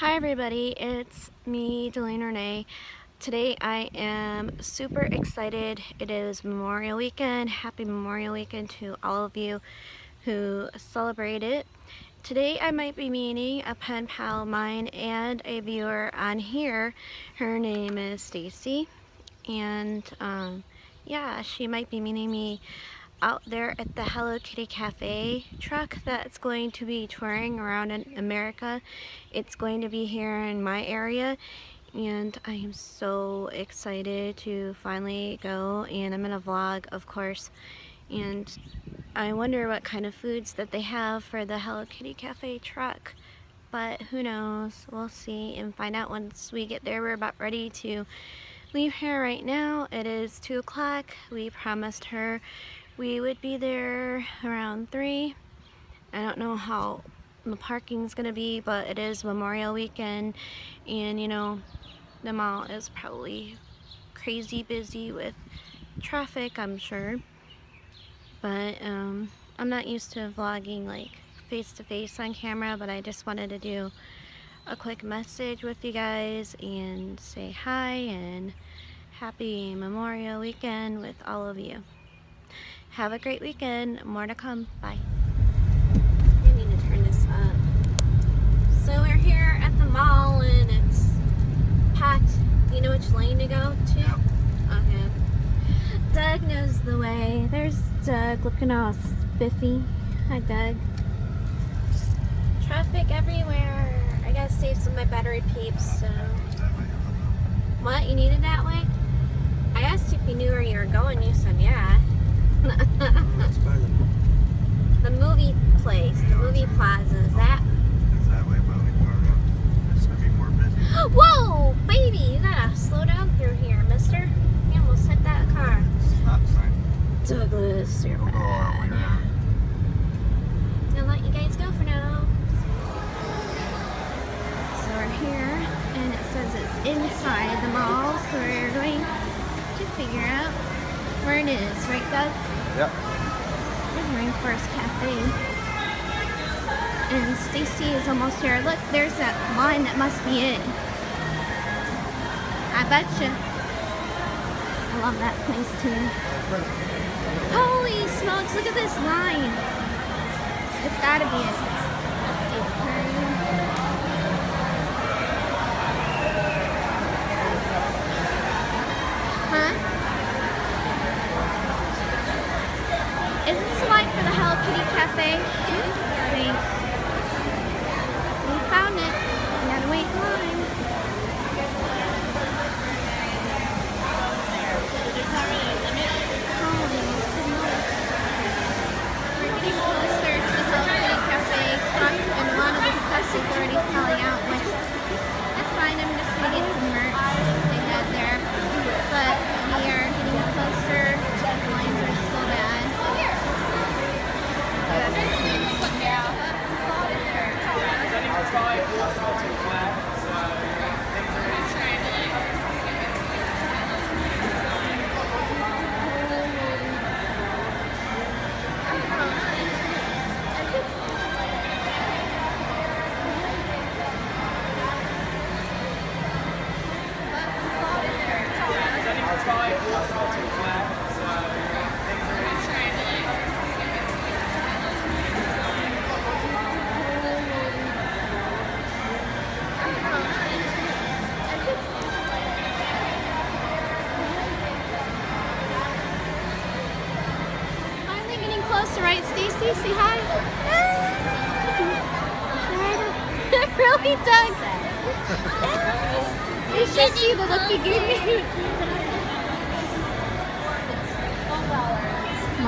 Hi everybody, it's me, Dalaina Renee. Today I am super excited. It is Memorial Weekend. Happy Memorial Weekend to all of you who celebrate it. Today I might be meeting a pen pal of mine and a viewer on here. Her name is Stacy and um, yeah, she might be meeting me out there at the Hello Kitty Cafe truck that's going to be touring around in America. It's going to be here in my area and I am so excited to finally go and I'm gonna vlog of course. And I wonder what kind of foods that they have for the Hello Kitty Cafe truck but who knows? We'll see and find out once we get there. We're about ready to leave here right now. It is two o'clock. We promised her we would be there around 3. I don't know how the parking's gonna be, but it is Memorial Weekend and you know, the mall is probably crazy busy with traffic, I'm sure. But um, I'm not used to vlogging like face to face on camera, but I just wanted to do a quick message with you guys and say hi and happy Memorial Weekend with all of you. Have a great weekend. More to come. Bye. I need to turn this up. So we're here at the mall and it's packed. You know which lane to go to? Okay. Doug knows the way. There's Doug looking all spiffy. Hi Doug. Traffic everywhere. I gotta save some of my battery peeps, so. What? You needed that way? I asked if you knew where you were going. You said yeah the movie place, the movie plaza, is that? it's gonna be more busy Whoa, baby, you gotta slow down through here, mister. You almost hit that car. Stop sign. Douglas, you're bad. I'll let you guys go for now. So we're here, and it says it's inside the mall, so we're going to figure out where it is, right Doug? Yep. Rainforest Cafe. And Stacy is almost here. Look, there's that line that must be it. I betcha. I love that place too. Holy smokes, look at this line. It's gotta be it. Close, right, Stacy? Say hi. really, Doug? you should see the look me.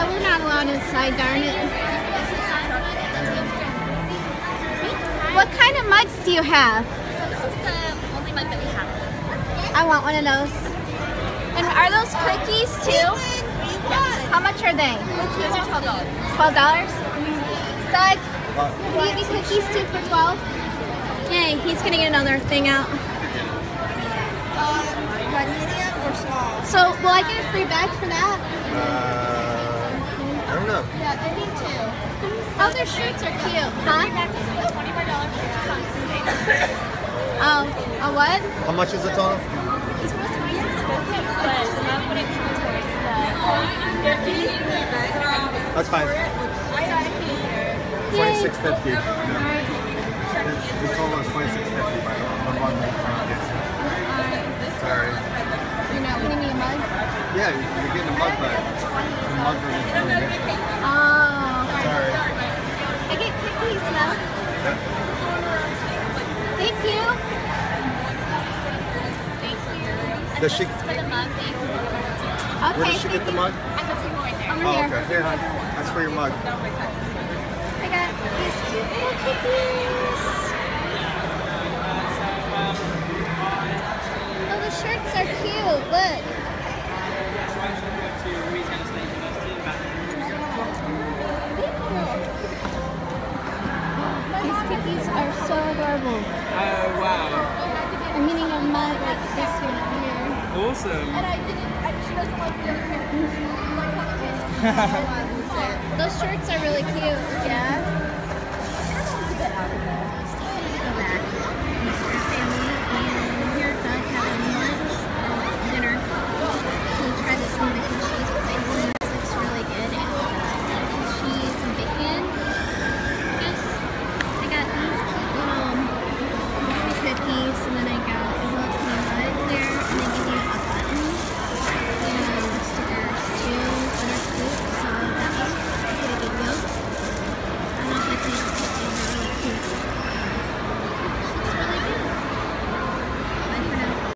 Yeah, we're not allowed inside, darn it. What kind of mugs do you have? So this is the only mug that we have. I want one of those. And are those cookies too? How much are they? These are twelve dollars. Twelve dollars. Doug, will you give me cookies too for twelve? Yay, he's gonna get another thing out. Um, medium or small? So, will I get a free bag for that? Uh, Oh, their shirts are cute, huh? Twenty-four dollars purchase on Sunday. Oh, a what? How much is the total? It's supposed to be fifty, but not it comes towards the fifty. That's fine. Twenty six fifty. The total is twenty six fifty. The one Sorry. You're not getting me a mug? Yeah, you're getting a mug, but the mug is really good. Oh. Sorry. I get cookies now. Thank you. Does she? For the mug, thank you. Okay. Where does she get the mug? At the table right there. Over Oh, here. okay. Here, hon. That's for your mug. I got these cute little cookies. Oh, the shirts are cute. Look. Awesome. Those shirts are really cute. Yeah.